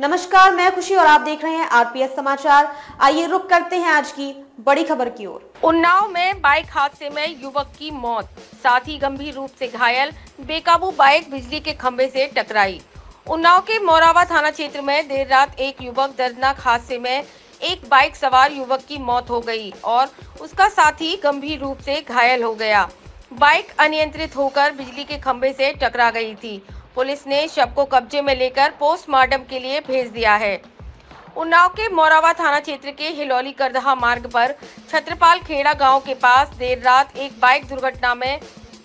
नमस्कार, मैं खुशी और आप देख रहे हैं आरपीएस समाचार। आइए रुक करते हैं आज की बड़ी खबर की ओर। उन्नाव में बाइक हादसे में युवक की मौत, साथ ही गंभीर रूप से घायल, बेकाबू बाइक बिजली के खंभे से टकराई। उन्नाव के मोरावा थाना क्षेत्र में देर रात एक युवक दर्दनाक हादसे में एक बाइक सवार युवक की मौत हो गई और उसका साथी गंभीर रूप से घायल हो गया। बाइक अनियंत्रित होकर बिजली के खंभे से टकरा गई थी पुलिस ने शव को कब्जे में लेकर पोस्टमार्टम के लिए भेज दिया है। उन्नाव के मोरावा थाना क्षेत्र के हिलौली करदहा मार्ग पर छत्रपाल खेड़ा गाँव के पास देर रात एक बाइक दुर्घटना में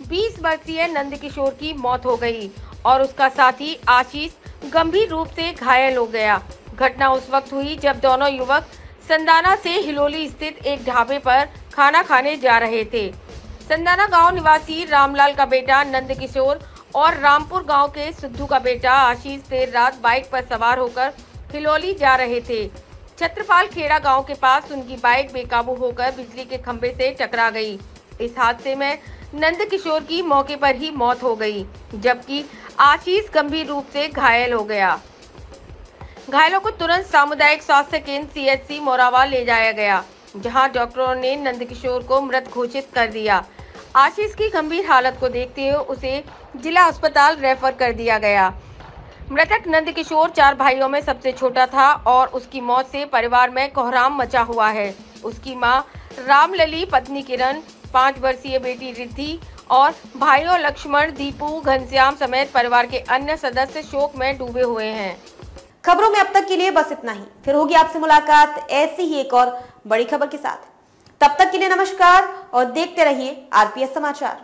20 वर्षीय नंदकिशोर की मौत हो गई और उसका साथी आशीष गंभीर रूप से घायल हो गया। घटना उस वक्त हुई जब दोनों युवक संदाना से हिलोली स्थित एक ढाबे पर खाना खाने जा रहे थे। संदाना गाँव निवासी रामलाल का बेटा नंदकिशोर और रामपुर गाँव के सिद्धू का बेटा आशीष देर रात बाइक पर सवार होकर खिलौली जा रहे थे। छत्रपाल खेड़ा गाँव के पास उनकी बाइक बेकाबू होकर बिजली के खंभे से टकरा गई। इस हादसे में नंद किशोर की मौके पर ही मौत हो गई, जबकि आशीष गंभीर रूप से घायल हो गया। घायलों को तुरंत सामुदायिक स्वास्थ्य केंद्र सीएचसी मोरावा ले जाया गया, जहाँ डॉक्टरों ने नंदकिशोर को मृत घोषित कर दिया। आशीष की गंभीर हालत को देखते हुए उसे जिला अस्पताल रेफर कर दिया गया। मृतक नंदकिशोर चार भाइयों में सबसे छोटा था और उसकी मौत से परिवार में कोहराम मचा हुआ है। उसकी माँ रामलली, पत्नी किरण, पाँच वर्षीय बेटी रिद्धि और भाइयों लक्ष्मण, दीपू, घनश्याम समेत परिवार के अन्य सदस्य शोक में डूबे हुए हैं। खबरों में अब तक के लिए बस इतना ही। फिर होगी आपसे मुलाकात, ऐसी ही एक और बड़ी खबर के साथ। तब तक के लिए नमस्कार और देखते रहिए आरपीएस समाचार।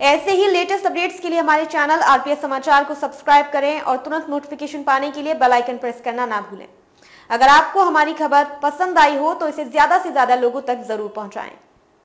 ऐसे ही लेटेस्ट अपडेट्स के लिए हमारे चैनल आरपीएस समाचार को सब्सक्राइब करें और तुरंत नोटिफिकेशन पाने के लिए बेल आइकन प्रेस करना ना भूलें। अगर आपको हमारी खबर पसंद आई हो तो इसे ज़्यादा से ज़्यादा लोगों तक ज़रूर पहुंचाएँ।